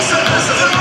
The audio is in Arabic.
سنزرع